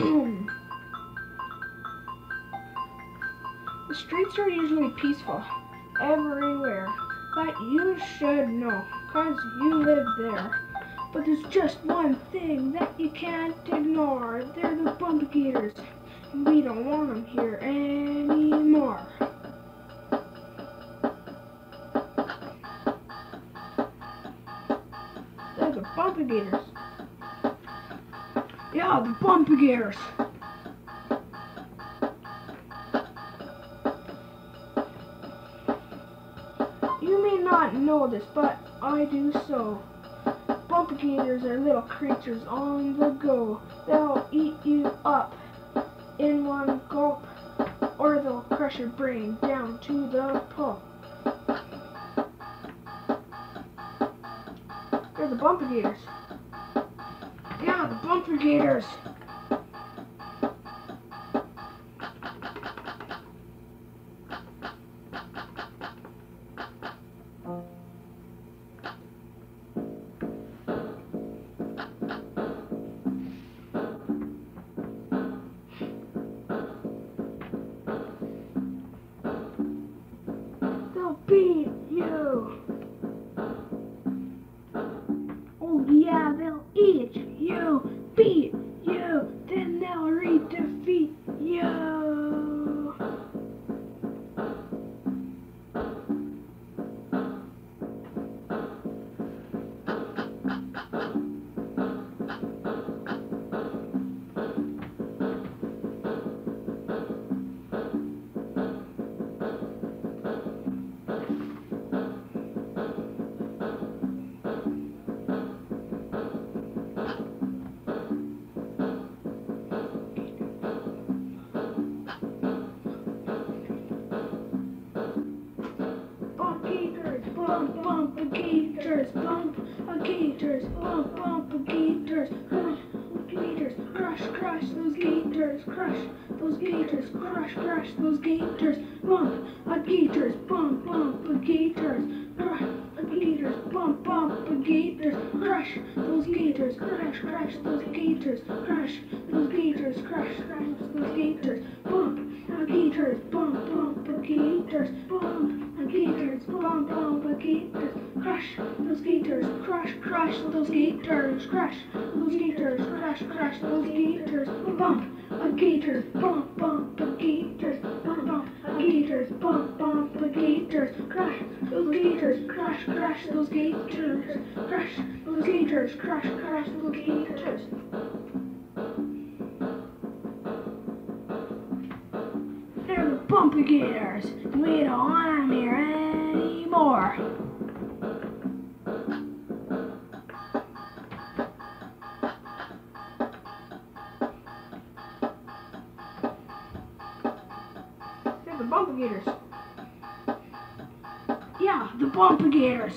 the streets are usually peaceful everywhere, but you should know, cause you live there. But there's just one thing that you can't ignore. They're the bump. And we don't want them here anymore. They're the bumpagators. Yeah, the bumpagators. You may not know this, but I do so. Bumpagators are little creatures on the go. They'll eat you up in one gulp, or they'll crush your brain down to the pulp. They're the bumpagators. Yeah, the bumpagators. They'll beat you. They'll re-defeat bump, bump a gators, bump a gators, bump, bump a gators, crush gators, crush, crush those gators, crush those gators, crush, crush those gators, bump a gators, bump, bump a gators, crush a gators, bump, bump a gators, crush those gators, crush, crush those gators, crush those gators, crush, crush those gators, bump a gators, bump, bump a gators, bump gators, crush those gators, crush, crush those gators, crush those gators, crush, crush those gators, bump a gators, bump, bump a gators, bump, bump a gators, bump, bump a gators, crush those gators, crush, crush those gators, crush those gators, crush, crush those gators. They're the bumpagators. We don't want them here anymore. Bumpigators. Yeah, the bumpagators.